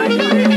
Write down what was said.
Okay.